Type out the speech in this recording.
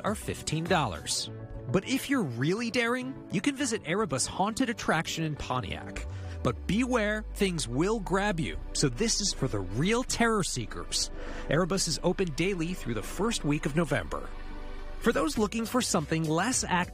are $15. But if you're really daring, you can visit Erebus Haunted Attraction in Pontiac. But beware, things will grab you, so this is for the real terror seekers. Erebus is open daily through the first week of November. For those looking for something less active,